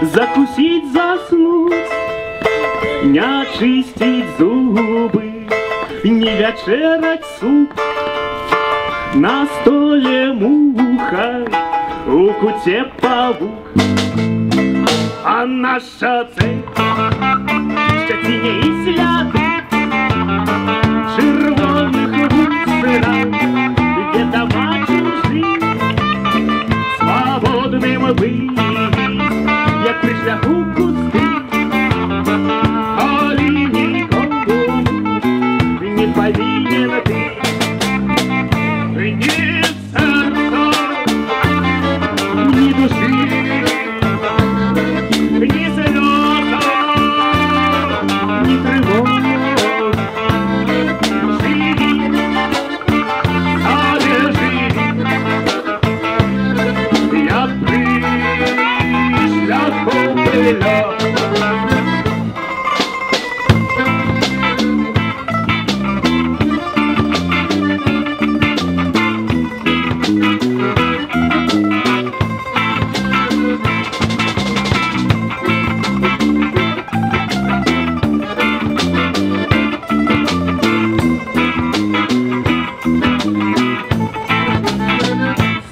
закусить, заснуть, не очистить зубы, не вечерать суп. На столе муха, у куте паук, а наша цель в Чатине и Святой.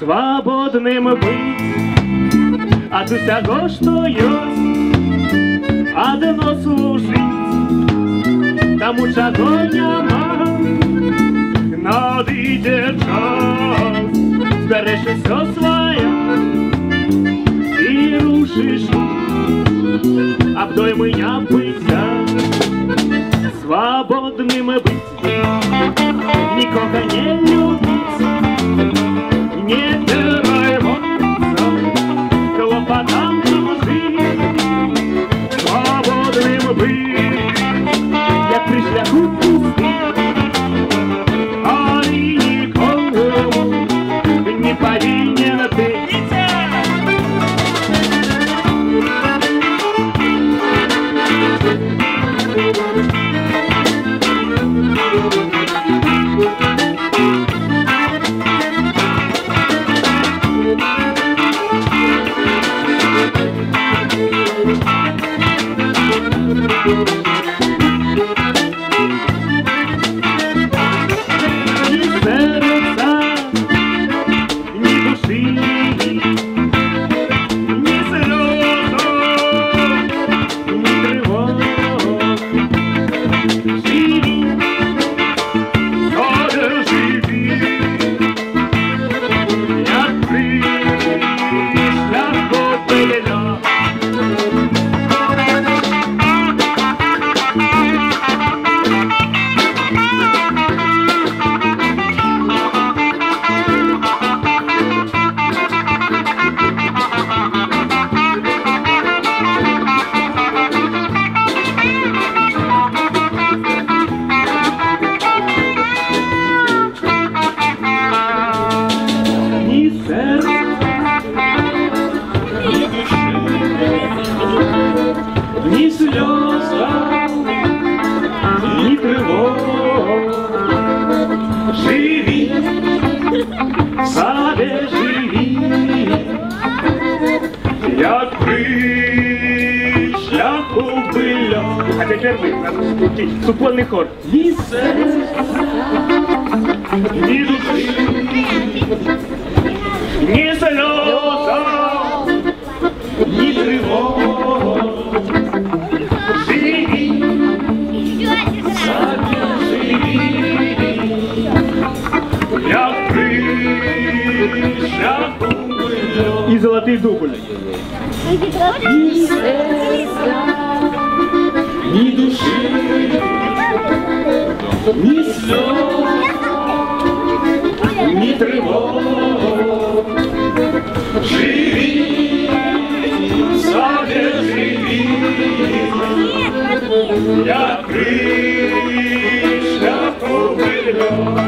свободним бить, от усяго, що есть, одно служить, тому чого нема, надійде час, збереш все своє і рушиш, обдой меня быття, свободним быть, нікого не як при шляху биля. А тепер ви, такий супольний хор. Ні серця, ні душі, биля. І золотий дубль. Ні серця, ні душі, ні сльоз, ні тривог. Живі, саме живі, як кришка повильо.